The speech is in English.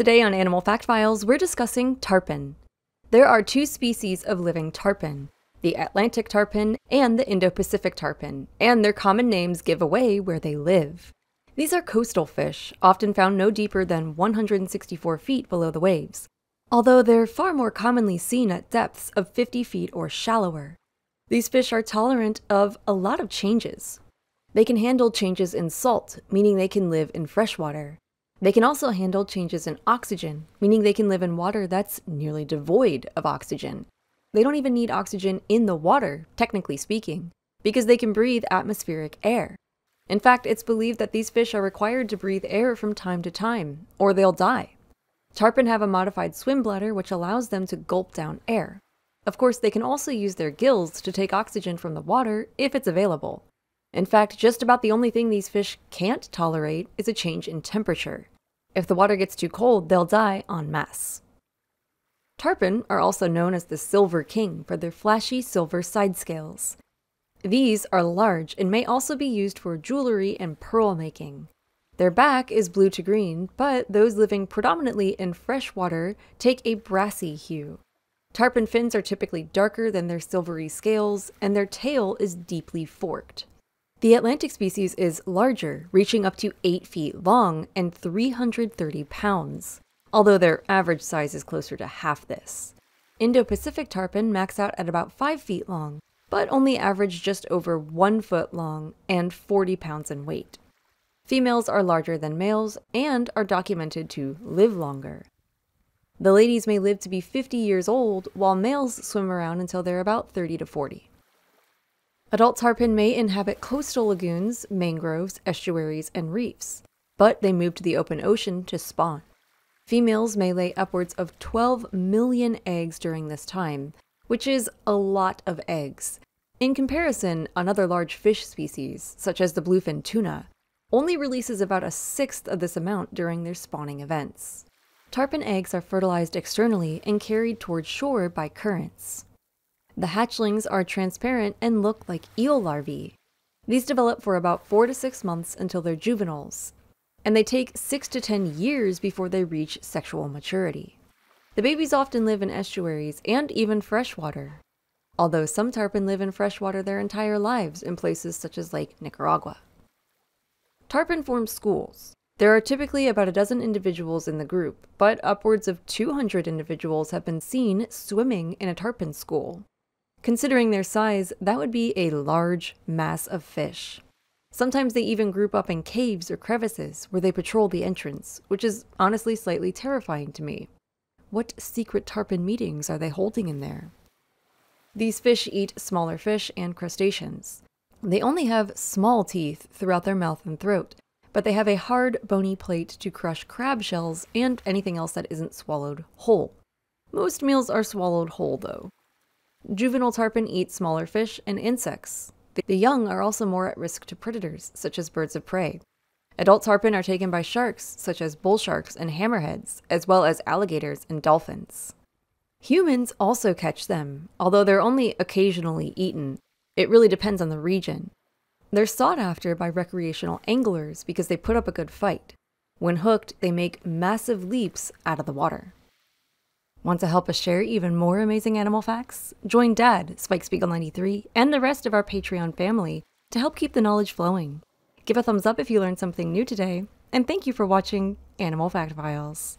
Today on Animal Fact Files, we're discussing tarpon. There are two species of living tarpon the Atlantic tarpon and the Indo Pacific tarpon, and their common names give away where they live. These are coastal fish, often found no deeper than 164 feet below the waves, although they're far more commonly seen at depths of 50 feet or shallower. These fish are tolerant of a lot of changes. They can handle changes in salt, meaning they can live in freshwater. They can also handle changes in oxygen, meaning they can live in water that's nearly devoid of oxygen. They don't even need oxygen in the water, technically speaking, because they can breathe atmospheric air. In fact, it's believed that these fish are required to breathe air from time to time, or they'll die. Tarpon have a modified swim bladder which allows them to gulp down air. Of course, they can also use their gills to take oxygen from the water if it's available. In fact, just about the only thing these fish can't tolerate is a change in temperature. If the water gets too cold, they'll die en masse. Tarpon are also known as the Silver King for their flashy silver side scales. These are large and may also be used for jewelry and pearl making. Their back is blue to green, but those living predominantly in fresh water take a brassy hue. Tarpon fins are typically darker than their silvery scales, and their tail is deeply forked. The Atlantic species is larger, reaching up to 8 feet long and 330 pounds, although their average size is closer to half this. Indo Pacific tarpon max out at about 5 feet long, but only average just over 1 foot long and 40 pounds in weight. Females are larger than males and are documented to live longer. The ladies may live to be 50 years old, while males swim around until they're about 30 to 40. Adult tarpon may inhabit coastal lagoons, mangroves, estuaries, and reefs, but they move to the open ocean to spawn. Females may lay upwards of 12 million eggs during this time, which is a lot of eggs. In comparison, another large fish species, such as the bluefin tuna, only releases about a sixth of this amount during their spawning events. Tarpon eggs are fertilized externally and carried toward shore by currents. The hatchlings are transparent and look like eel larvae. These develop for about 4 to 6 months until they're juveniles, and they take 6 to 10 years before they reach sexual maturity. The babies often live in estuaries and even freshwater, although some tarpon live in freshwater their entire lives in places such as Lake Nicaragua. Tarpon form schools, there are typically about a dozen individuals in the group, but upwards of 200 individuals have been seen swimming in a tarpon school. Considering their size, that would be a large mass of fish. Sometimes they even group up in caves or crevices where they patrol the entrance, which is honestly slightly terrifying to me. What secret tarpon meetings are they holding in there? These fish eat smaller fish and crustaceans. They only have small teeth throughout their mouth and throat, but they have a hard, bony plate to crush crab shells and anything else that isn't swallowed whole. Most meals are swallowed whole, though. Juvenile tarpon eat smaller fish and insects. The young are also more at risk to predators, such as birds of prey. Adult tarpon are taken by sharks, such as bull sharks and hammerheads, as well as alligators and dolphins. Humans also catch them, although they're only occasionally eaten. It really depends on the region. They're sought after by recreational anglers because they put up a good fight. When hooked, they make massive leaps out of the water. Want to help us share even more amazing animal facts? Join Dad, Spike Spiegel 93, and the rest of our Patreon family to help keep the knowledge flowing. Give a thumbs up if you learned something new today, and thank you for watching Animal Fact Files.